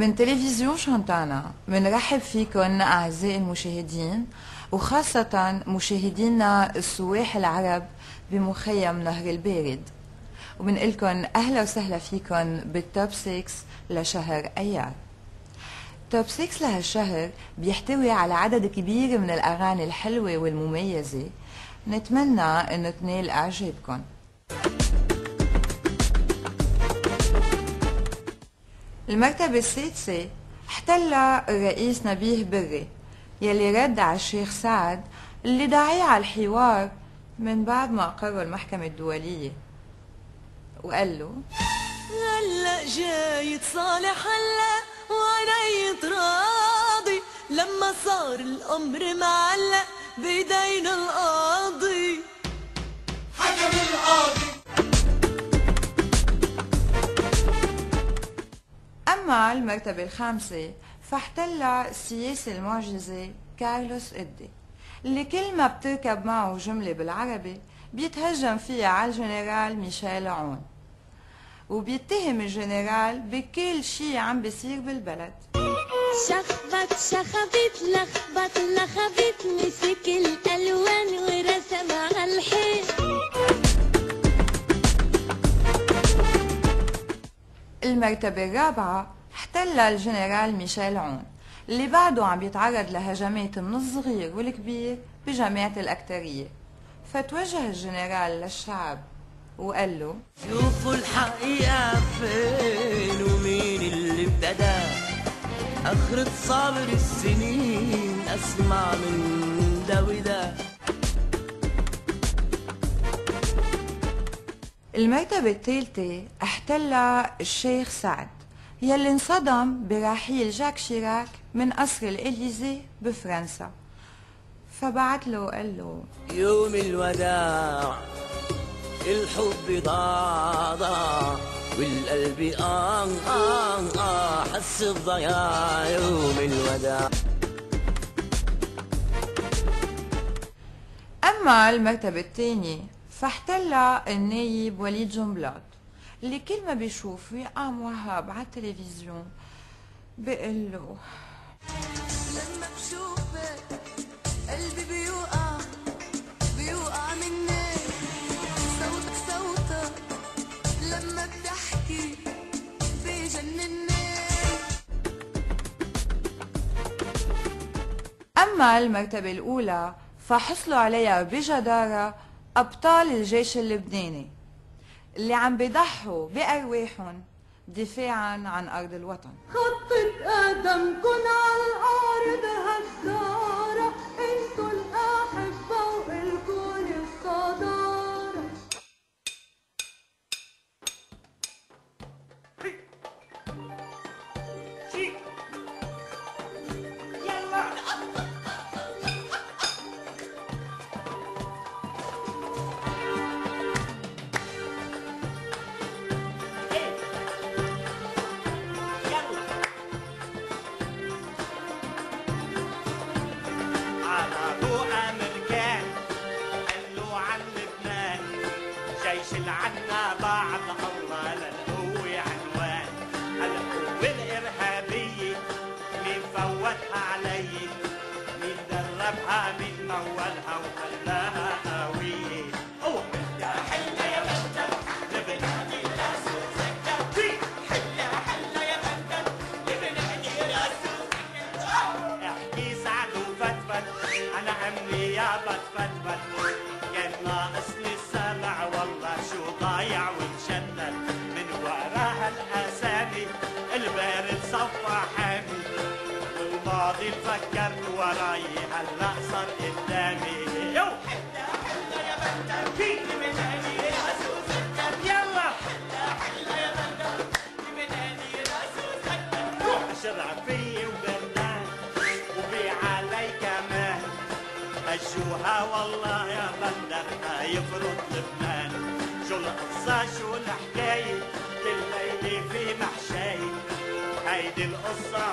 من تلفزيون شانتانا منرحب فيكم أعزائي المشاهدين وخاصة مشاهدينا السواح العرب بمخيم نهر البارد. وبنقلكم أهلا وسهلا فيكم بالتوب 6 لشهر أيار. توب 6 لهالشهر بيحتوي على عدد كبير من الأغاني الحلوة والمميزة. نتمنى أن تنال إعجابكم المرتبة السادسة احتلها الرئيس نبيه بري يلي رد على الشيخ سعد اللي داعيه على الحوار من بعد ما أقره المحكمة الدولية. وقال له هلا جاي تصالح هلا وأنا راضي لما صار الأمر معلق بيدين القاضي. أما المرتبة الخامسة فاحتلها السياسي المعجزة كارلوس إدي اللي كل ما بتركب معه جملة بالعربي بيتهجم فيها على الجنرال ميشيل عون. وبيتهم الجنرال بكل شي عم بيصير بالبلد. شخبط شخبط لخبط لخبط مسك الألوان ورسم على الحيط. المرتبة الرابعة احتلها الجنرال ميشيل عون اللي بعده عم بيتعرض لهجمات من الصغير والكبير بجماعة الأكترية. فتوجه الجنرال للشعب وقال له شوفوا الحقيقة فين ومين اللي ابتدى. آخرة صابر السنين أسمع من ده وده المرتبة الثالثة احتلها الشيخ سعد. يلي انصدم برحيل جاك شيراك من قصر الإليزي بفرنسا. فبعت له وقال له يوم الوداع الحب ضاع ضاع والقلب آه آه آه حس بضياع يوم الوداع. أما المرتبة الثانية فاحتلها النايب وليد جنبلاط. اللي كل ما بيشوف وقام وهاب على التلفزيون بيقول له لما بشوفك قلبي بيوقع بيوقع مني صوتك صوتك لما بتحكي بيجنني أما المرتبة الأولى فحصلوا عليها بجدارة أبطال الجيش اللبناني. اللي عم بيضحوا بأرواحهم دفاعا عن أرض الوطن. خطة قدمكن على الأرض. جيش العنا بعد الله للقوة عنوان. القوة الإرهابية مين فوتها علي مين دربها مين مولها وخلاها قوية ضايع ومشتت من وراها الأسامي. البارد صفى حامي والماضي فكرت وراي هلا صار قدامي. يو! حلا حلا يا بندر سكر يلا! حلا حلا يا بندر روح فيي علي كمان. والله يا بندر يفرض لبنان. القصة شو الحكاية كل ليلة في محشاي هيدي القصة